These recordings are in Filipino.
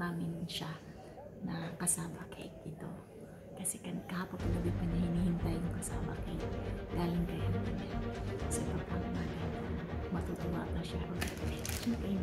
namin siya na kasama cake ito. Kasi kan kahapon gabi pa niya hinihintay yung kasama cake. Galing kay Anthony. So, kapag matutuwa pa siya. Siyempre,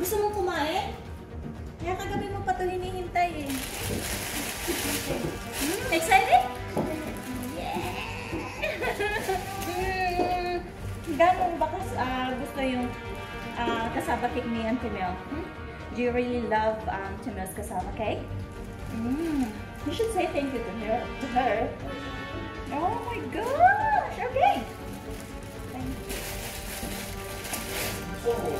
Gusto mo kumain? Kaya kagabi mo pa ito hinihintay eh. Hmm, excited? Yeah! Hmm, Gano'n ba kas, ah, gusto yung ah, kasama cake ni Auntie Mel? Hmm? Do you really love um, Auntie kasama cake? Mm. You should say thank you to her. To her. Oh my gosh! Okay. Thank you. Yeah.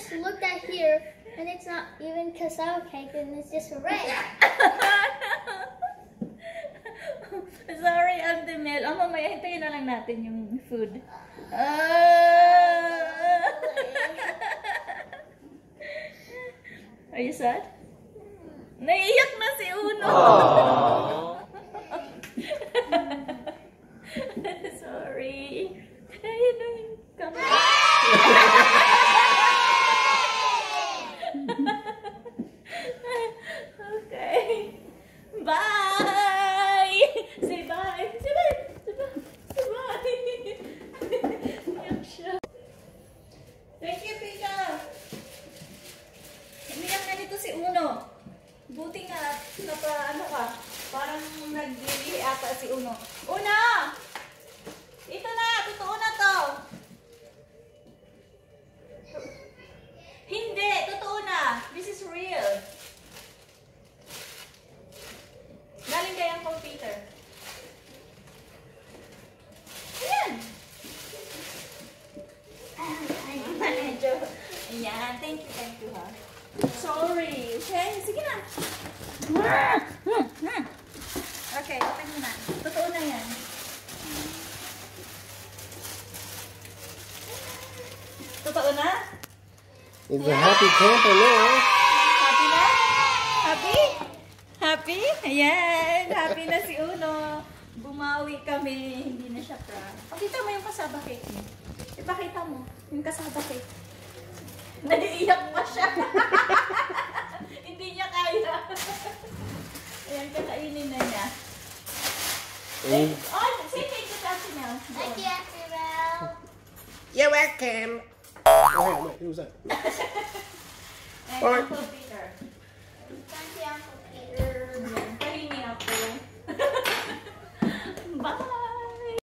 Just looked at here and it's not even cassava cake and it's just red. Sorry, Auntie Mel. Oh, mamaya hintayin na lang natin yung food. Ah! Are you sad? Naiiyak na si Uno. Sorry. Ayun na yung camera. Thank you, Pika! Umiyak na nito si Uno. Buti nga, napa, ano ka, parang naglilihi ata si Uno. Una! Thank you, thank you ha. Sorry. Okay, sige na. Okay, open mo na. Totoo na yan. Totoo na? It's a happy camper now. Happy na? Happy? Happy? Ayan. Happy na si Uno. Bumawi kami. Hindi na siya prank. Pakita mo yung kasaba cake mo. Ipakita mo yung kasaba cake. Naiiyak pa siya. Hindi niya kaya. Ayan, kakainin na niya. Mm. Oh, say thank you, Tati Mel. Thank you, Auntie Mel. You're welcome. Oh, wait, wait, who's that? And Alright.